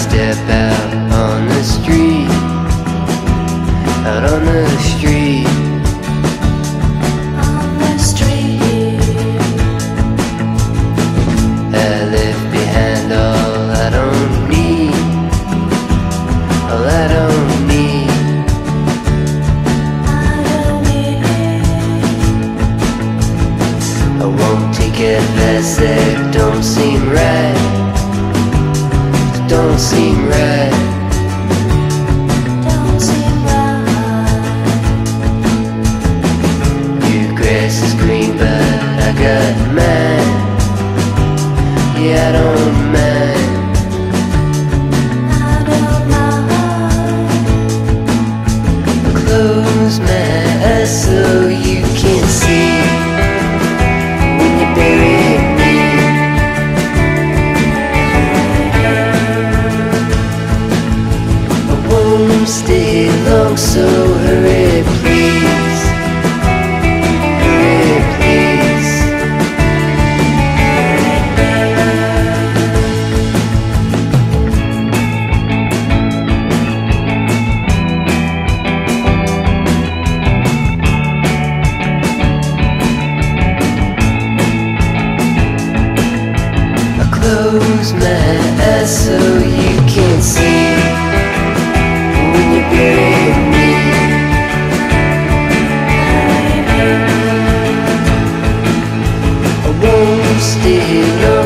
step out on the street Out on the street. On the street. I left behind all I don't need All I don't need. I don't need it. I won't take advice that don't seem right. Don't seem right. don't seem right. Your grass is green, but I got mine. Yeah, I don't mind. I don't mind. Close my eyes so stay long, so hurry, please. Hurry, please. I close my eyes so